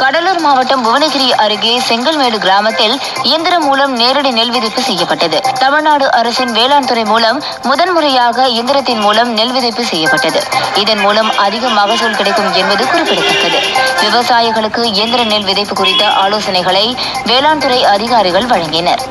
கடலூர் மாவட்டம் புவனகிரி அருகே செங்கல்மேடு கிராமத்தில் இயந்திரம் மூலம் நேரடி நெல் விதைப்பு செய்யப்பட்டது. தமிழ்நாடு அரசின் வேளாண் துறை மூலம் முதன்முறையாக இயந்திரத்தின் மூலம் நெல் விதைப்பு செய்யப்பட்டது. இதன் மூலம் அதிக மகசூல் கிடைக்கும் என்பது குறிப்பிடத்தக்கது. விவசாயிகளுக்கு இயந்திர நெல் விதைப்பு குறித்த ஆலோசனைகளை வேளாண் துறை அதிகாரிகள் வழங்கினர்.